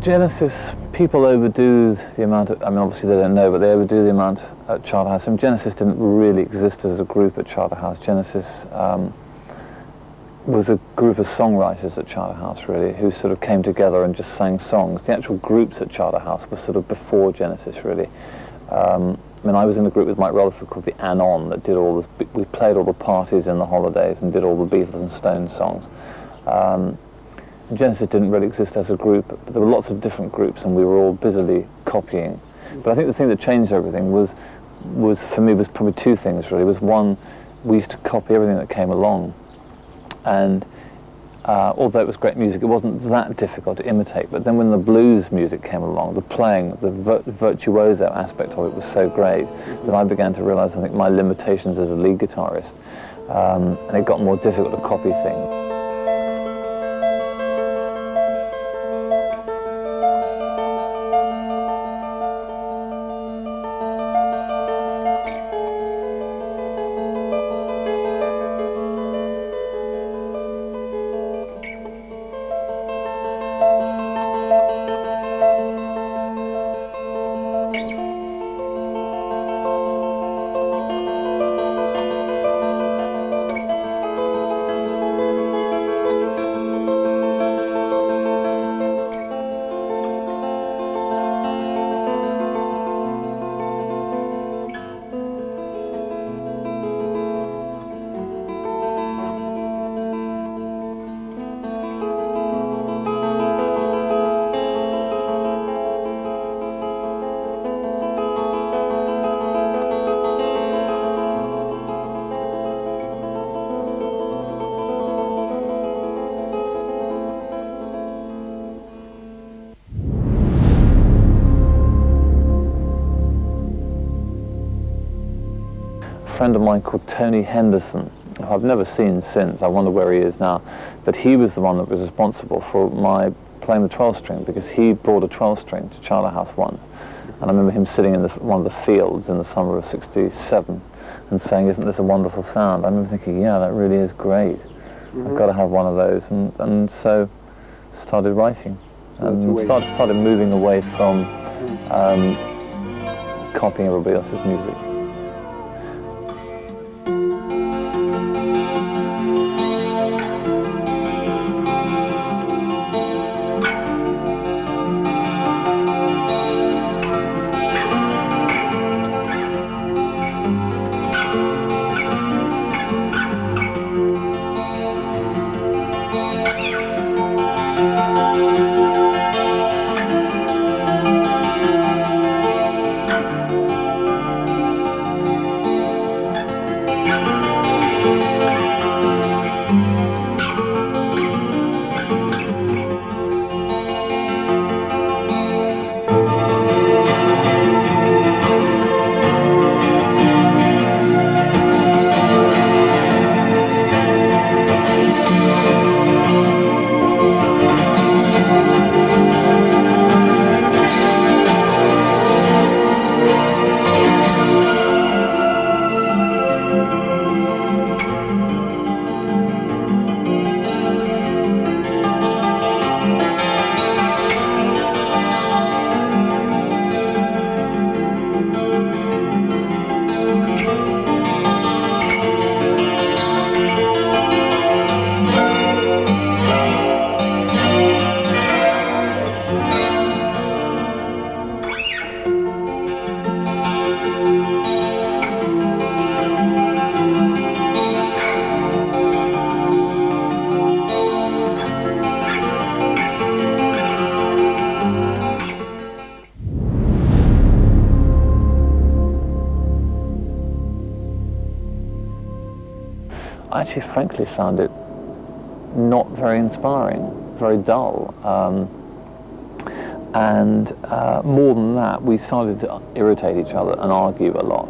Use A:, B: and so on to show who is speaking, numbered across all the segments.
A: Genesis, people overdo the amount of, I mean obviously they don't know, but they overdo the amount at Charterhouse. And Genesis didn't really exist as a group at Charterhouse. Genesis um, was a group of songwriters at Charterhouse really, who sort of came together and just sang songs. The actual groups at Charterhouse were sort of before Genesis really. Um, I mean, I was in a group with Mike Rutherford called the Anon that did all the, we played all the parties in the holidays and did all the Beatles and Stones songs. Um, Genesis didn't really exist as a group, but there were lots of different groups and we were all busily copying. But I think the thing that changed everything was, was for me, was probably two things really. Was one, we used to copy everything that came along. And uh, although it was great music, it wasn't that difficult to imitate. But then when the blues music came along, the playing, the vir virtuoso aspect of it was so great that I began to realize, I think, my limitations as a lead guitarist. Um, and it got more difficult to copy things. Friend of mine called Tony Henderson, who I've never seen since. I wonder where he is now. But he was the one that was responsible for my playing the 12 string because he brought a 12 string to Charterhouse once. And I remember him sitting in the, one of the fields in the summer of 67 and saying, isn't this a wonderful sound? I remember thinking, yeah, that really is great. Mm -hmm. I've got to have one of those. And, and so started writing. So and started, started moving away from um, copying everybody else's music. Actually found it not very inspiring, very dull. Um, and uh, more than that, we started to irritate each other and argue a lot.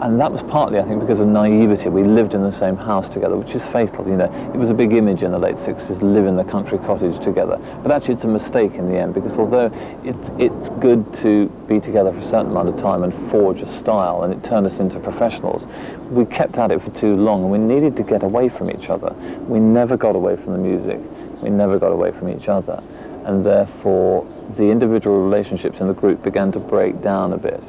A: And that was partly, I think, because of naivety. We lived in the same house together, which is fatal. You know, it was a big image in the late 60s, live in the country cottage together. But actually, it's a mistake in the end, because although it's, it's good to be together for a certain amount of time and forge a style, and it turned us into professionals, we kept at it for too long, and we needed to get away from each other. We never got away from the music. We never got away from each other. and therefore the individual relationships in the group began to break down a bit.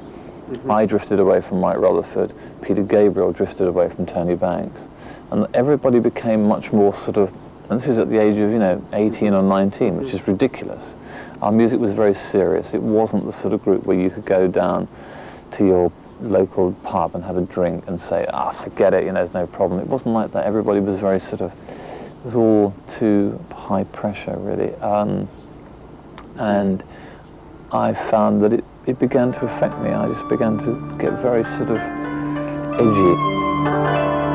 A: Mm-hmm. I drifted away from Mike Rutherford, Peter Gabriel drifted away from Tony Banks, and everybody became much more sort of, and this is at the age of, you know, 18 or 19, which is ridiculous. Our music was very serious. It wasn't the sort of group where you could go down to your local pub and have a drink and say, ah, forget it, you know, there's no problem. It wasn't like that. Everybody was very sort of, it was all too high pressure, really. Um, and I found that it, it began to affect me. I just began to get very sort of edgy.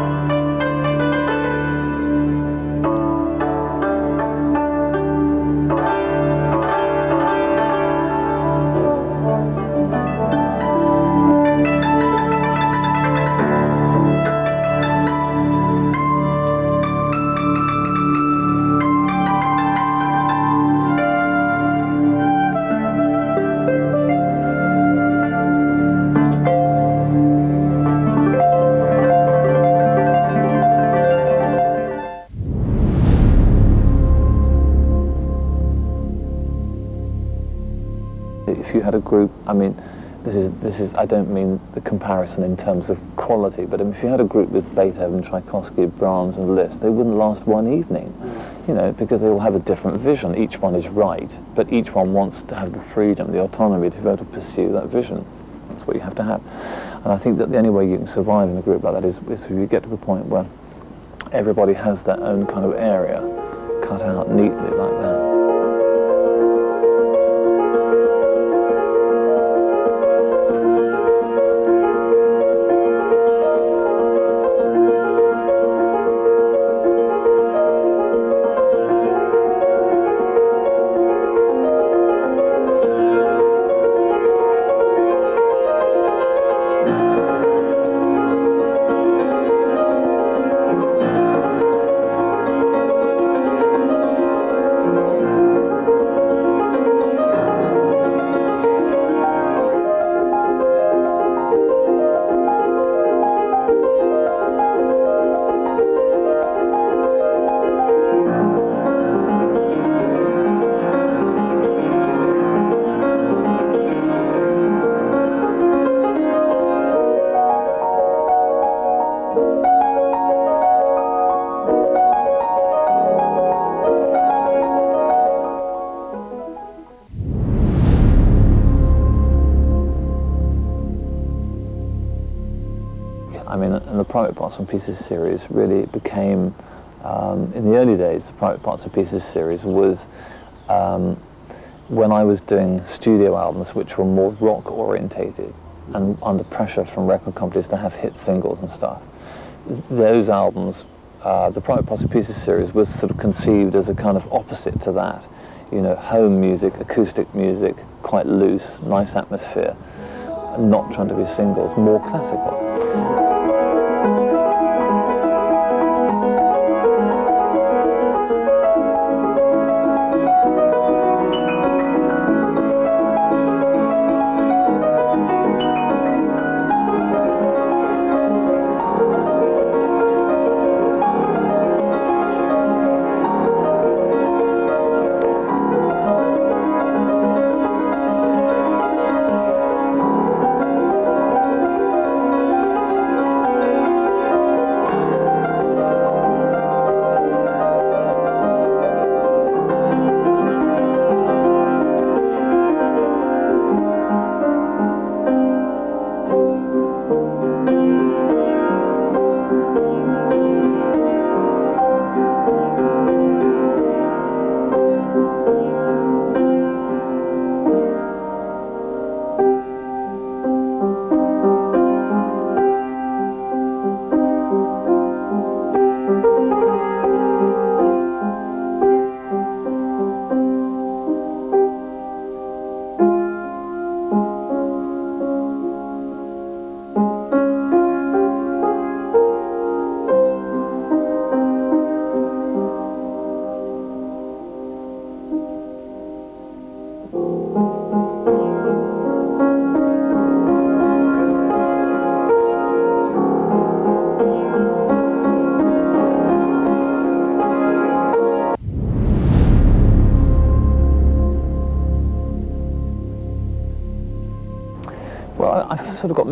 A: This is, I don't mean the comparison in terms of quality, but if you had a group with Beethoven, Tchaikovsky, Brahms and Liszt, they wouldn't last one evening, mm. you know, because they all have a different vision. Each one is right, but each one wants to have the freedom, the autonomy to be able to pursue that vision. That's what you have to have. And I think that the only way you can survive in a group like that is, is if you get to the point where everybody has their own kind of area cut out neatly Private Parts and Pieces series really became, um, in the early days, the Private Parts and Pieces series was um, when I was doing studio albums which were more rock orientated and under pressure from record companies to have hit singles and stuff. Those albums, uh, the Private Parts and Pieces series was sort of conceived as a kind of opposite to that. You know, home music, acoustic music, quite loose, nice atmosphere, not trying to be singles, more classical.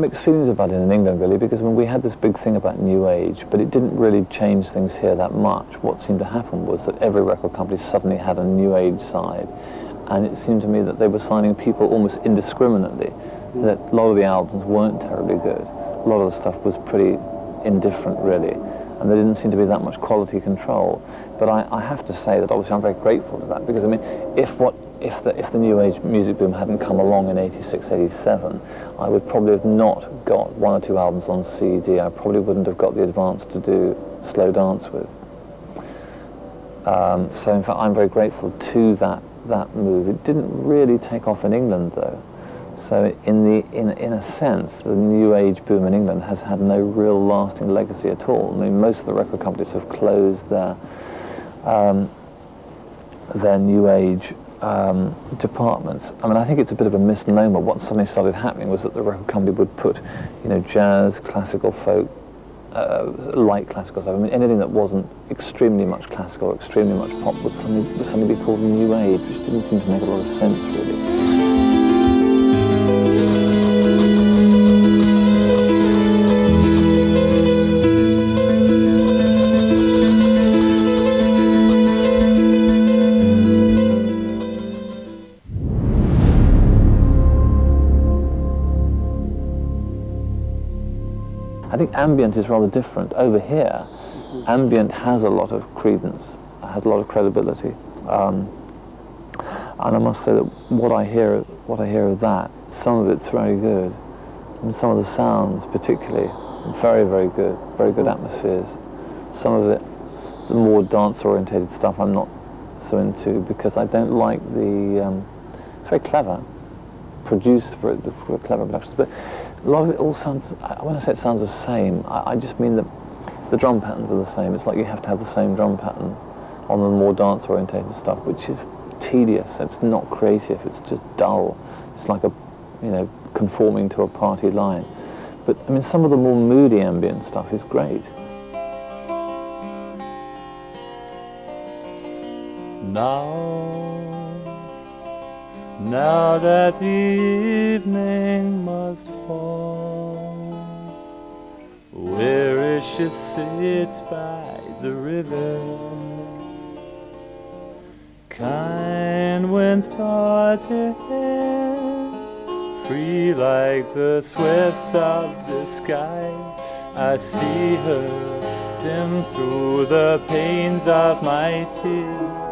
A: Mixed feelings about it in England, really, because I mean, we had this big thing about New Age, but it didn't really change things here that much. What seemed to happen was that every record company suddenly had a New Age side, and it seemed to me that they were signing people almost indiscriminately, mm. that a lot of the albums weren't terribly good. A lot of the stuff was pretty indifferent, really, and there didn't seem to be that much quality control. But I, I have to say that obviously I'm very grateful to that, because I mean, if what if the, if the New Age music boom hadn't come along in 86, 87, I would probably have not got one or two albums on CD. I probably wouldn't have got the advance to do Slow Dance with. Um, so in fact, I'm very grateful to that, that move. It didn't really take off in England, though. So in, the, in, in a sense, the New Age boom in England has had no real lasting legacy at all. I mean, most of the record companies have closed their, um, their New Age um, departments. I mean, I think it's a bit of a misnomer. What suddenly started happening was that the record company would put, you know, jazz, classical, folk, uh, light classical stuff. I mean, anything that wasn't extremely much classical or extremely much pop would suddenly, would suddenly be called New Age, which didn't seem to make a lot of sense, really. Ambient is rather different. Over here, ambient has a lot of credence, has a lot of credibility. Um, and I must say that what I hear, what I hear of that, some of it's very good, and some of the sounds, particularly, very, very good, very good atmospheres. Some of it, the more dance-orientated stuff, I'm not so into because I don't like the. Um, it's very clever, produced for, for clever productions, but a lot of it all sounds, when I say it sounds the same, I, I, just mean that the drum patterns are the same. It's like you have to have the same drum pattern on the more dance-orientated stuff, which is tedious. It's not creative. It's just dull. It's like a, you know, conforming to a party line. But, I mean, some of the more moody ambient stuff is great.
B: Now now that the evening must where she sits by the river, kind winds toss her hair, free like the swifts of the sky. I see her dim through the panes of my tears.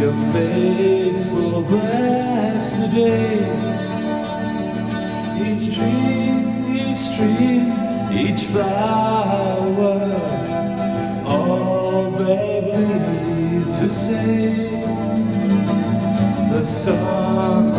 B: Your face will bless the day. Each tree, each tree, each flower, all they believe to say the sun